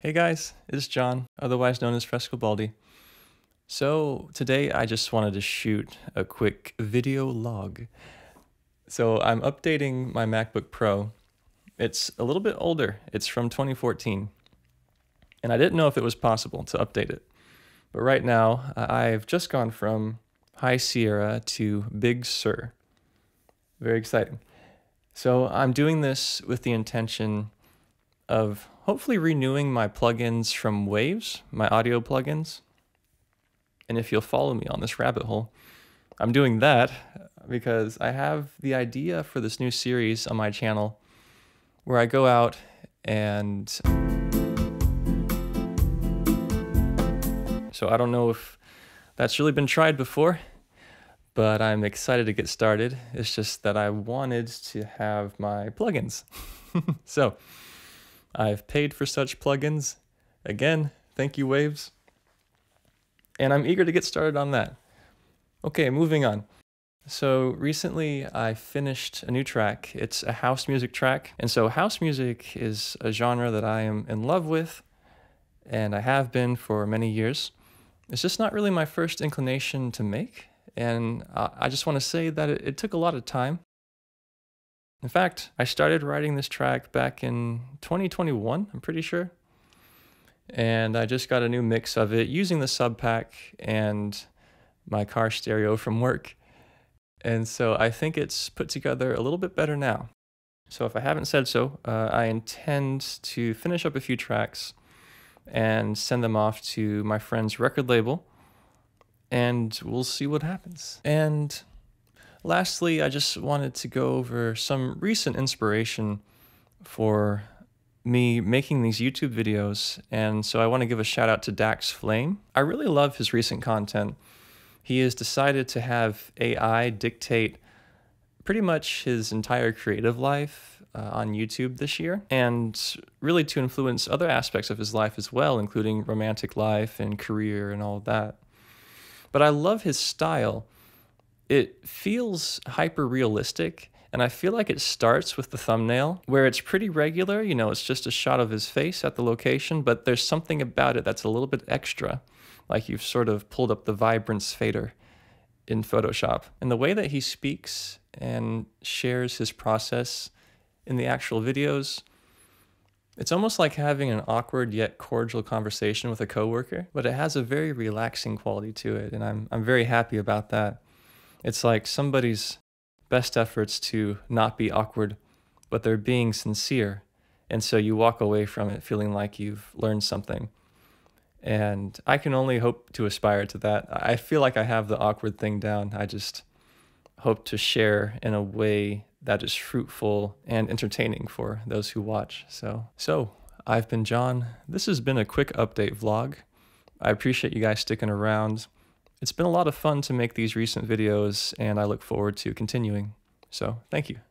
Hey guys, it's John, otherwise known as Frescobaldi. So today I just wanted to shoot a quick video log. So I'm updating my MacBook Pro. It's a little bit older, it's from 2014. And I didn't know if it was possible to update it. But right now uh, I've just gone from High Sierra to Big Sur. Very exciting. So I'm doing this with the intention of hopefully renewing my plugins from Waves, my audio plugins. And if you'll follow me on this rabbit hole, I'm doing that because I have the idea for this new series on my channel where I go out and so I don't know if that's really been tried before, but I'm excited to get started. It's just that I wanted to have my plugins. so I've paid for such plugins. Again, thank you, Waves. And I'm eager to get started on that. Okay, moving on. So recently I finished a new track. It's a house music track. And so house music is a genre that I am in love with and I have been for many years. It's just not really my first inclination to make. And I just want to say that it, took a lot of time. In fact, I started writing this track back in 2021, I'm pretty sure. And I just got a new mix of it using the SubPac and my car stereo from work. And so I think it's put together a little bit better now. So if I haven't said so, uh, I intend to finish up a few tracks and send them off to my friend's record label, and we'll see what happens. And Lastly, I just wanted to go over some recent inspiration for me making these YouTube videos, and so I want to give a shout out to Dax Flame. I really love his recent content. He has decided to have AI dictate pretty much his entire creative life uh, on YouTube this year, and really to influence other aspects of his life as well, including romantic life and career and all of that. But I love his style it feels hyper realistic and I feel like it starts with the thumbnail where it's pretty regular, you know, it's just a shot of his face at the location, but there's something about it that's a little bit extra, like you've sort of pulled up the vibrance fader in Photoshop. And the way that he speaks and shares his process in the actual videos, it's almost like having an awkward yet cordial conversation with a coworker, but it has a very relaxing quality to it, and I'm I'm very happy about that. It's like somebody's best efforts to not be awkward, but they're being sincere. And so you walk away from it feeling like you've learned something. And I can only hope to aspire to that. I feel like I have the awkward thing down. I just hope to share in a way that is fruitful and entertaining for those who watch. So, so I've been John. This has been a quick update vlog. I appreciate you guys sticking around. It's been a lot of fun to make these recent videos, and I look forward to continuing. So, thank you.